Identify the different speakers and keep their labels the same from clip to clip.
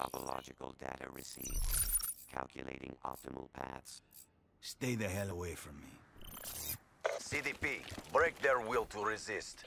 Speaker 1: Topological data received. Calculating optimal paths.
Speaker 2: Stay the hell away from me.
Speaker 3: CDP, break their will to resist.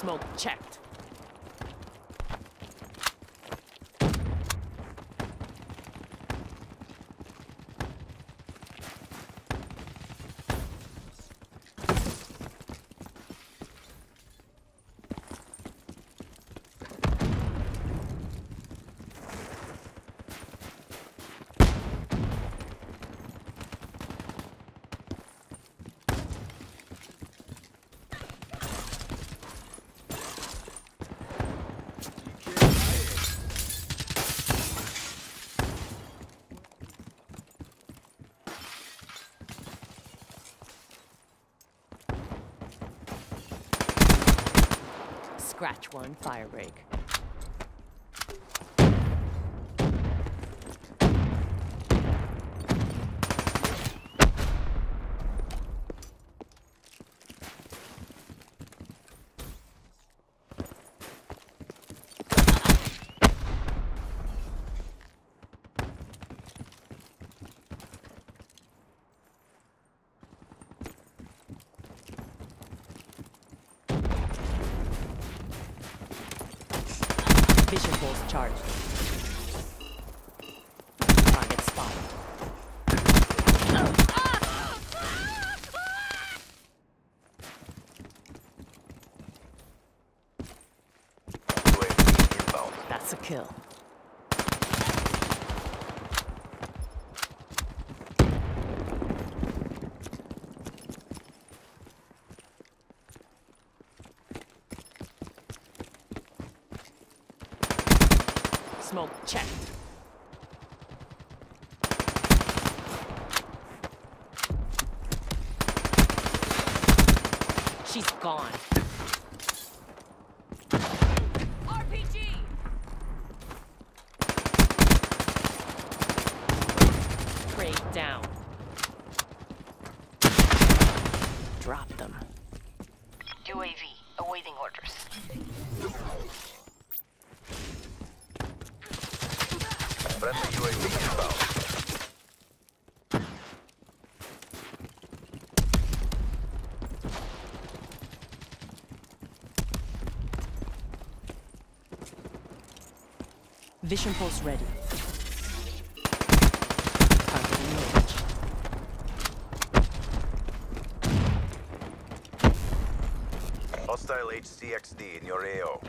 Speaker 4: Smoke checked. Scratch one, fire Vision pulse charged. Target spotted. That's a kill. Smoke checked. She's gone.
Speaker 5: RPG!
Speaker 4: Prey down. Drop them.
Speaker 6: UAV, awaiting orders.
Speaker 3: Friendly UAV inbound.
Speaker 4: Vision pulse ready.
Speaker 3: Hostile HCXD in your AO.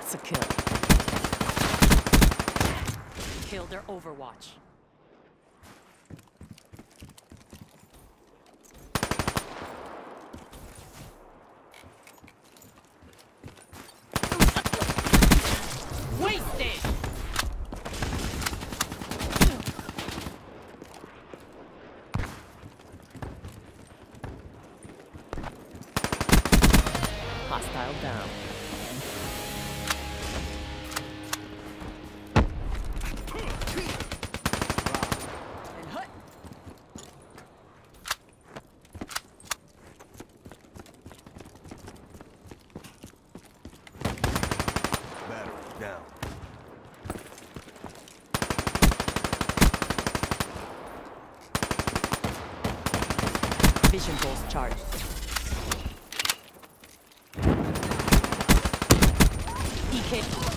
Speaker 4: That's a kill. Kill their overwatch. Down. Vision pulse charged. EK.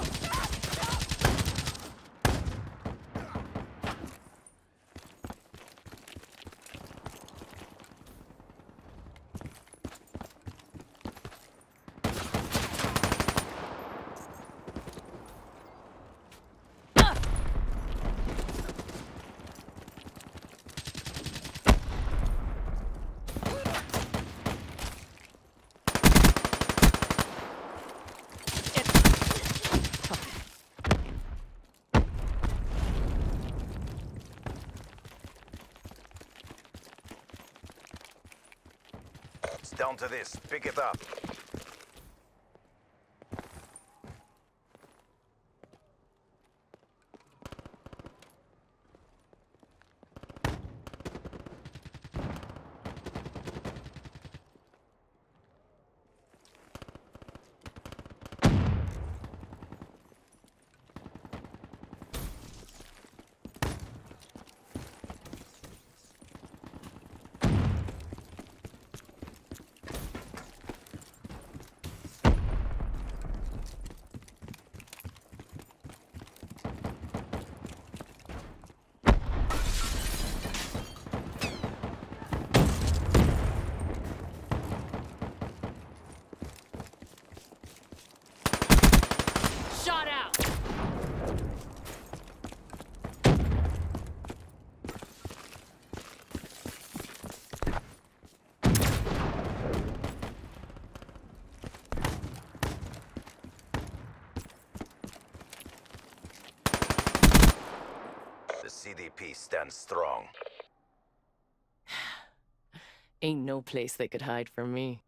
Speaker 3: Down to this. Pick it up.
Speaker 4: Shot out!
Speaker 3: The CDP stands strong.
Speaker 4: Ain't no place they could hide from me.